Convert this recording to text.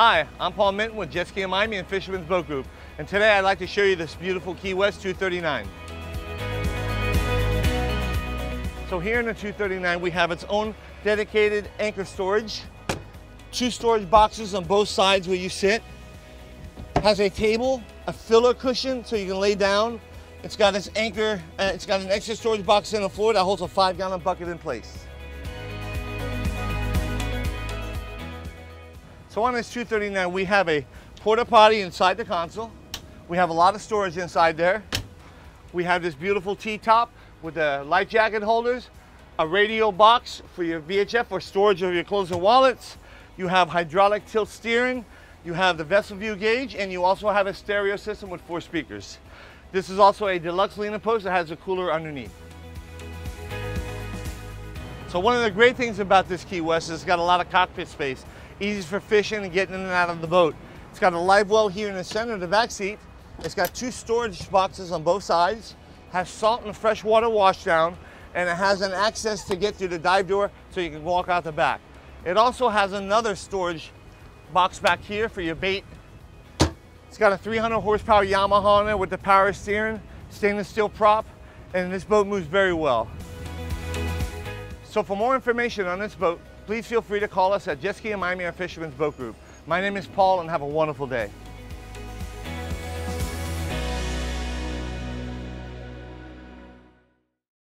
Hi, I'm Paul Minton with Jet Ski Miami and Fisherman's Boat Group. And today I'd like to show you this beautiful Key West 239. So here in the 239 we have its own dedicated anchor storage. Two storage boxes on both sides where you sit. Has a table, a filler cushion so you can lay down. It's got its anchor, uh, it's got an extra storage box in the floor that holds a five gallon bucket in place. So on this 239, we have a porta potty inside the console. We have a lot of storage inside there. We have this beautiful T-top with the light jacket holders, a radio box for your VHF for storage of your clothes and wallets. You have hydraulic tilt steering. You have the vessel view gauge, and you also have a stereo system with four speakers. This is also a deluxe leaning post that has a cooler underneath. So one of the great things about this Key West is it's got a lot of cockpit space easy for fishing and getting in and out of the boat. It's got a live well here in the center of the back seat. It's got two storage boxes on both sides, has salt and freshwater washdown, and it has an access to get through the dive door so you can walk out the back. It also has another storage box back here for your bait. It's got a 300 horsepower Yamaha on there with the power steering, stainless steel prop, and this boat moves very well. So for more information on this boat, please feel free to call us at Jet Ski of Miami Fisherman's Boat Group. My name is Paul and have a wonderful day.